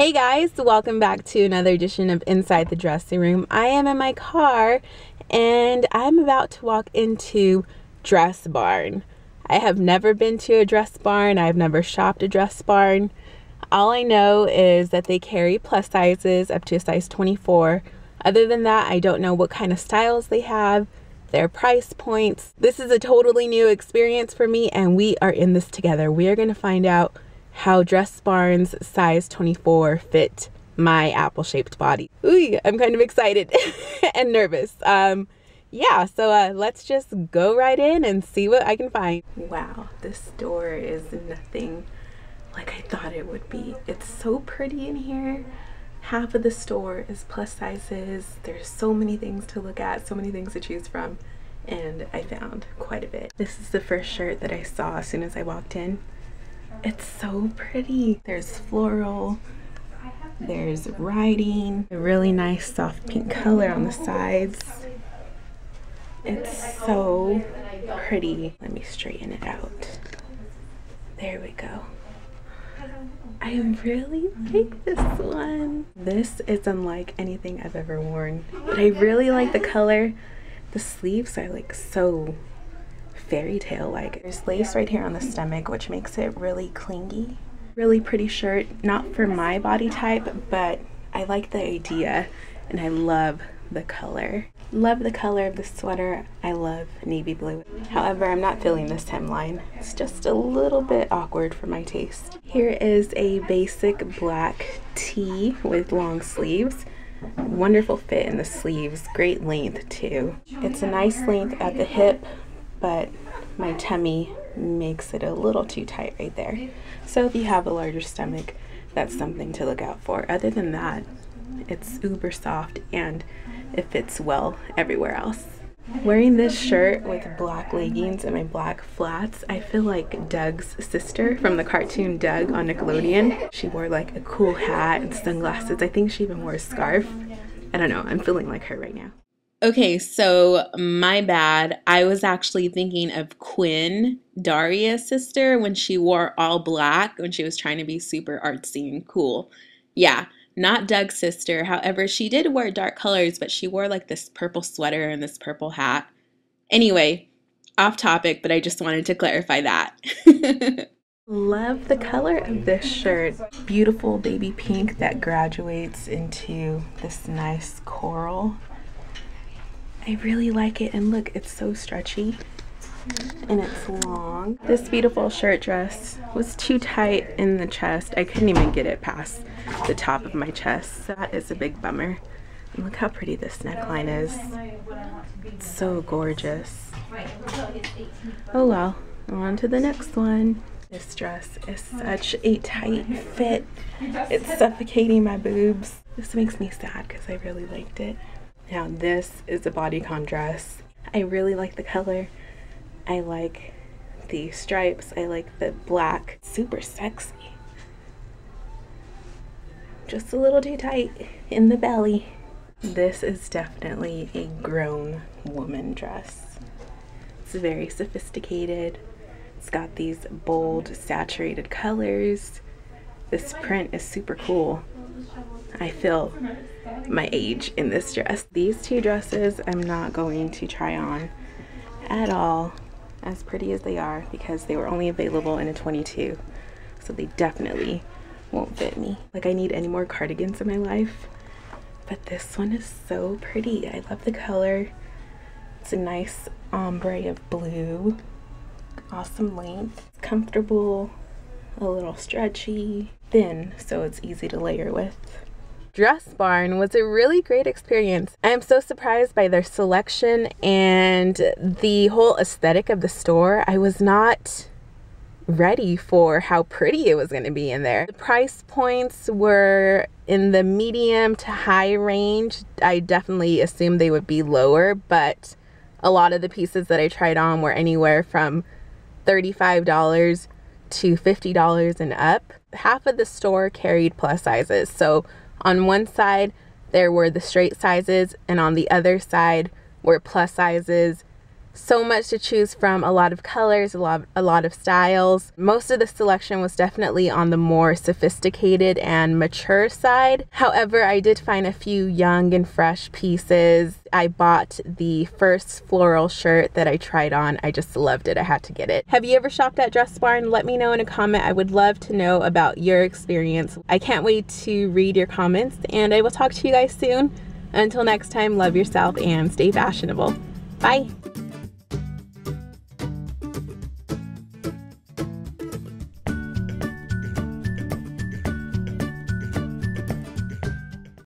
Hey guys, welcome back to another edition of Inside the Dressing Room. I am in my car and I'm about to walk into Dressbarn. I have never been to a Dressbarn, I've never shopped a Dressbarn. All I know is that they carry plus sizes up to a size 24. Other than that, I don't know what kind of styles they have, their price points. This is a totally new experience for me, and we are in this together. We are going to find out how Dressbarn's size 24 fit my apple shaped body. Ooh, I'm kind of excited and nervous. Um, yeah, so uh, let's just go right in and see what I can find. Wow, this store is nothing like I thought it would be. It's so pretty in here. Half of the store is plus sizes. There's so many things to look at, so many things to choose from, and I found quite a bit. This is the first shirt that I saw as soon as I walked in. It's so pretty. There's floral, there's writing, a really nice soft pink color on the sides. It's so pretty. Let me straighten it out. There we go. I really like this one. This is unlike anything I've ever worn, but I really like the color. The sleeves are like so fairy tale like. There's lace right here on the stomach, which makes it really clingy. Really pretty shirt, not for my body type, but I like the idea and I love the color. Love the color of the sweater. I love navy blue. However, I'm not feeling this hemline. It's just a little bit awkward for my taste. Here is a basic black tee with long sleeves. Wonderful fit in the sleeves, great length too. It's a nice length at the hip, but my tummy makes it a little too tight right there. So if you have a larger stomach, that's something to look out for. Other than that, it's uber soft and it fits well everywhere else. Wearing this shirt with black leggings and my black flats, I feel like Doug's sister from the cartoon Doug on Nickelodeon. She wore like a cool hat and sunglasses. I think she even wore a scarf. I don't know, I'm feeling like her right now. Okay, so my bad. I was actually thinking of Quinn, Daria's sister, when she wore all black when she was trying to be super artsy and cool. Yeah, not Doug's sister. However, she did wear dark colors, but she wore like this purple sweater and this purple hat. Anyway, off topic, but I just wanted to clarify that. Love the color of this shirt. Beautiful baby pink that graduates into this nice coral. I really like it and look, it's so stretchy and it's long. This beautiful shirt dress was too tight in the chest. I couldn't even get it past the top of my chest. That is a big bummer. And look how pretty this neckline is. It's so gorgeous. Oh well, on to the next one. This dress is such a tight fit. It's suffocating my boobs. This makes me sad because I really liked it. Now this is a bodycon dress. I really like the color. I like the stripes. I like the black. Super sexy. Just a little too tight in the belly. This is definitely a grown woman dress. It's very sophisticated. It's got these bold, saturated colors. This print is super cool. I feel my age in this dress. These two dresses I'm not going to try on at all as pretty as they are because they were only available in a 22 so they definitely won't fit me. Like I need any more cardigans in my life but this one is so pretty. I love the color. It's a nice ombre of blue awesome length. Comfortable a little stretchy thin so it's easy to layer with Dressbarn was a really great experience. I am so surprised by their selection and the whole aesthetic of the store. I was not ready for how pretty it was going to be in there. The price points were in the medium to high range. I definitely assumed they would be lower, but a lot of the pieces that I tried on were anywhere from $35 to $50 and up. Half of the store carried plus sizes, so on one side, there were the straight sizes, and on the other side were plus sizes so much to choose from, a lot of colors, a lot, a lot of styles. Most of the selection was definitely on the more sophisticated and mature side. However, I did find a few young and fresh pieces. I bought the first floral shirt that I tried on. I just loved it. I had to get it. Have you ever shopped at Dressbarn? Let me know in a comment. I would love to know about your experience. I can't wait to read your comments and I will talk to you guys soon. Until next time, love yourself and stay fashionable. Bye.